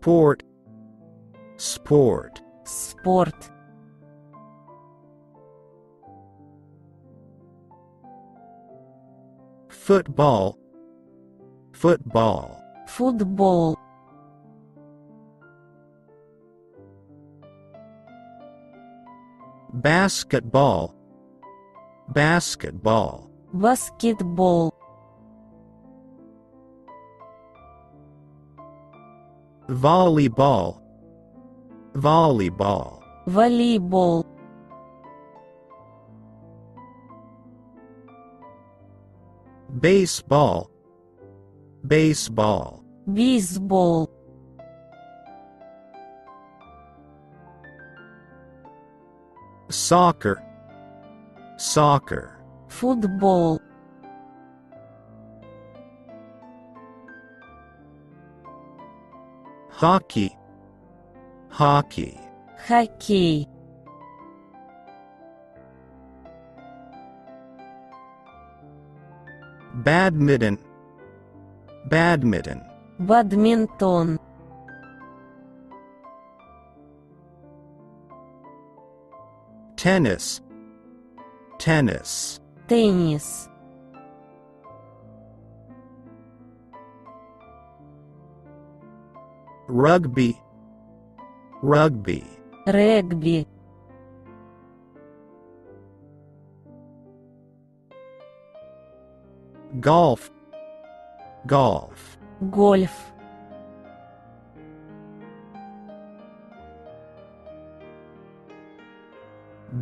Sport. Sport. Sport. Football. Football. Football. Basketball. Basketball. Basketball. volleyball. Volleyball. Volleyball. Baseball. Baseball. Baseball. Soccer. Soccer. Football. hockey hockey hockey badminton. Badminton. Badminton. Tennis. Tennis. Tennis. Rugby. Rugby. Rugby. Golf. Golf. Golf.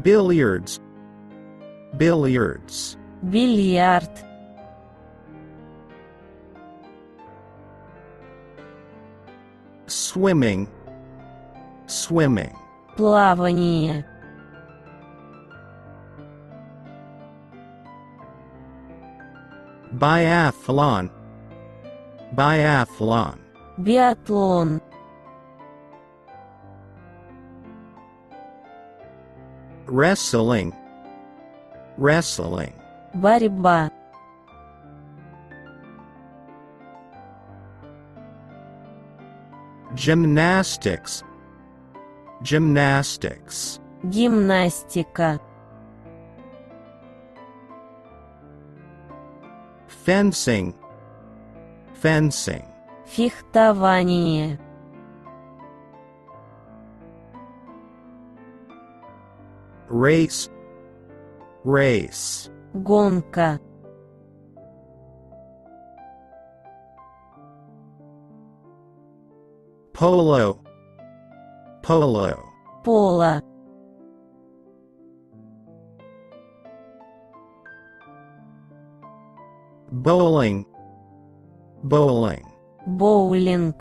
Billiards. Billiards. Billiard. swimming swimming плавание, biathlon biathlon биатлон, wrestling wrestling борьба, gymnastics gymnastics гимнастика, fencing fencing фехтование, race race гонка, Polo. Polo. Bola. Bowling. Bowling. Bowling.